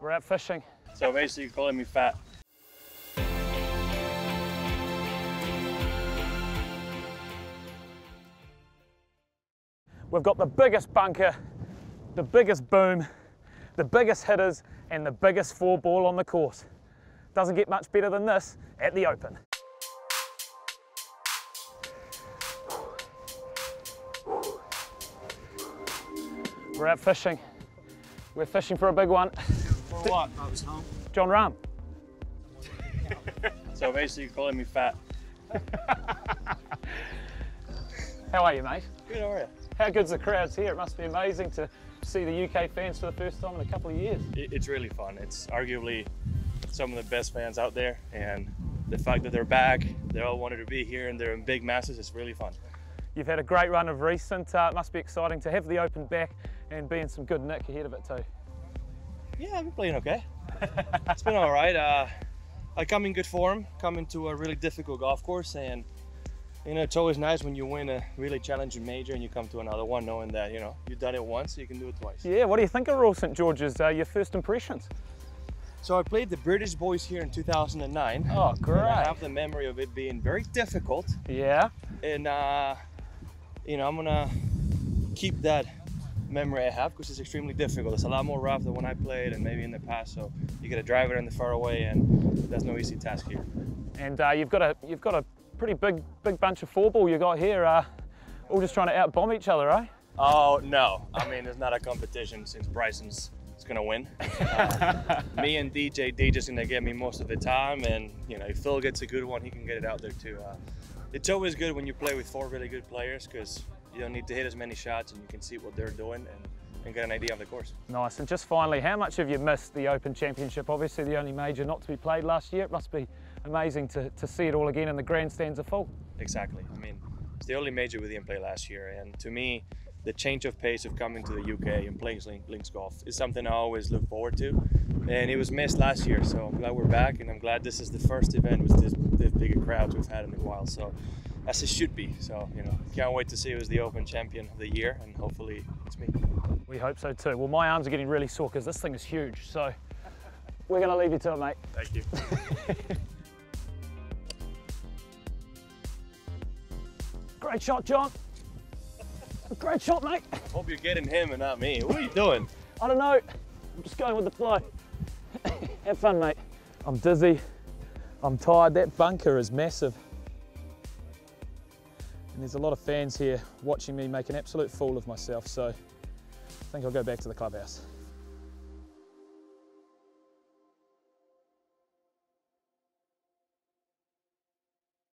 We're out fishing. So basically, you're calling me fat. We've got the biggest bunker, the biggest boom, the biggest hitters, and the biggest four ball on the course. Doesn't get much better than this at the Open. We're out fishing. We're fishing for a big one. For what? I was home. Jon Rahm. So basically, you're calling me fat. How are you, mate? Good, how are you? How good's the crowds here? It must be amazing to see the UK fans for the first time in a couple of years. It's really fun. It's arguably some of the best fans out there, and the fact that they're back, they all wanted to be here, and they're in big masses. It's really fun. You've had a great run of recent. Uh, it must be exciting to have the Open back and be in some good nick ahead of it too. Yeah, I've been playing okay. it's been all right. Uh, I come in good form, come into a really difficult golf course, and you know it's always nice when you win a really challenging major and you come to another one, knowing that you know you've done it once, so you can do it twice. Yeah, what do you think of Royal St George's? Uh, your first impressions? So I played the British boys here in 2009. Oh, great. I have the memory of it being very difficult, Yeah. and uh, you know I'm gonna keep that memory I have because it's extremely difficult. It's a lot more rough than when I played and maybe in the past. So you got to drive it in the fairway, and that's no easy task here. And uh, you've got a you've got a pretty big big bunch of four ball you got here. Uh, all just trying to out bomb each other, eh? Oh no! I mean, it's not a competition since Bryson's is gonna win. Uh, me and DJ, DJ's gonna get me most of the time, and you know, if Phil gets a good one, he can get it out there too. Uh, it's always good when you play with four really good players because you don't need to hit as many shots, and you can see what they're doing and, and get an idea of the course. Nice. And just finally, how much have you missed the Open Championship? Obviously, the only major not to be played last year. It must be amazing to, to see it all again and the grandstands are full. Exactly. I mean, it's the only major we didn't play last year, and to me, the change of pace of coming to the UK and playing link- links golf is something I always look forward to. And it was missed last year, so I'm glad we're back, and I'm glad this is the first event with this, this big a crowd we've had in a while. So, as it should be. So, you know, can't wait to see who's the Open champion of the year, and hopefully it's me. We hope so too. Well, my arms are getting really sore because this thing is huge. So we're going to leave you to it, mate. Thank you. Great shot, Jon. Great shot, mate. Hope you're getting him and not me. What are you doing? I don't know. I'm just going with the flow. Have fun, mate. I'm dizzy. I'm tired. That bunker is massive. And there's a lot of fans here watching me make an absolute fool of myself. So I think I'll go back to the clubhouse.